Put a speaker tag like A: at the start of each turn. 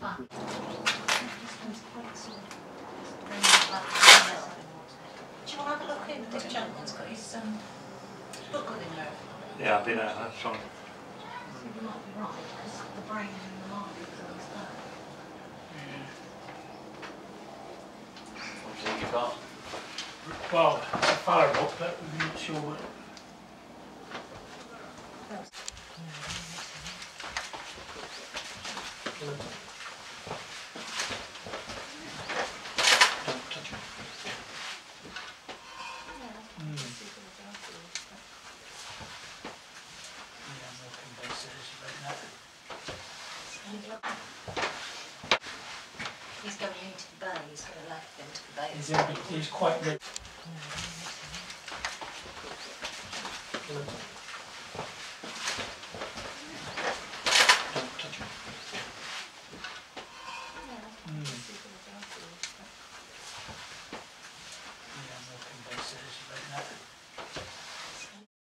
A: Yeah, I've been uh, out, that's fine.
B: You might be right, because the brain and the mind is always there.
C: What do you think you've got?
D: Well, it's a phalarope, but we're not sure what.
A: Don't
E: He's going into the bay, he's going to laugh them to the bay.
D: He's, he's quite rich.